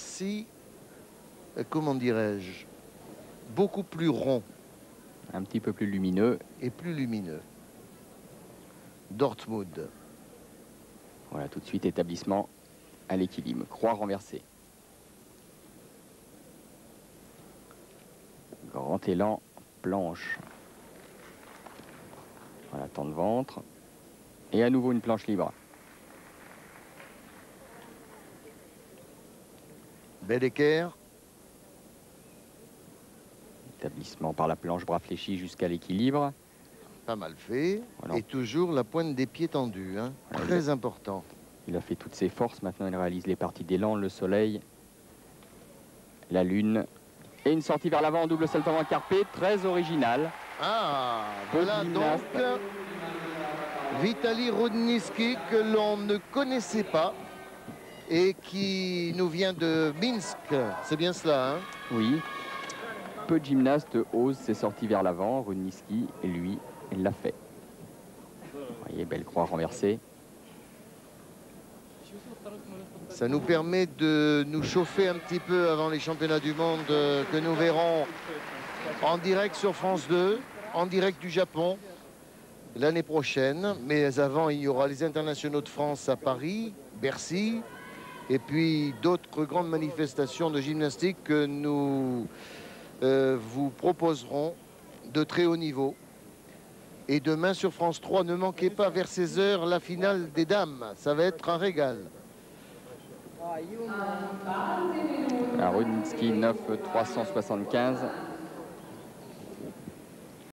si, euh, comment dirais-je, beaucoup plus rond Un petit peu plus lumineux. et plus lumineux. Dortmund. Voilà, tout de suite établissement à l'équilibre. Croix renversée. Grand élan, planche. Voilà, temps de ventre. Et à nouveau une planche libre. Bel équerre. Établissement par la planche, bras fléchis jusqu'à l'équilibre. Pas mal fait. Voilà. Et toujours la pointe des pieds tendus. hein. Voilà, Très important. Il a fait toutes ses forces. Maintenant, il réalise les parties d'élan, le soleil, la lune. Et une sortie vers l'avant en double salto avant carpé, très original. Ah, voilà donc. Vitaly Rudnitsky que l'on ne connaissait pas et qui nous vient de Minsk. C'est bien cela, hein? Oui. Peu de gymnastes osent ses sorties vers l'avant. Rudnitsky, lui, l'a fait. Vous voyez, belle croix renversée. Ça nous permet de nous chauffer un petit peu avant les championnats du monde euh, que nous verrons en direct sur France 2, en direct du Japon l'année prochaine. Mais avant, il y aura les internationaux de France à Paris, Bercy, et puis d'autres grandes manifestations de gymnastique que nous euh, vous proposerons de très haut niveau. Et demain sur France 3, ne manquez pas vers 16h la finale des dames. Ça va être un régal. La Rudnitsky 9 375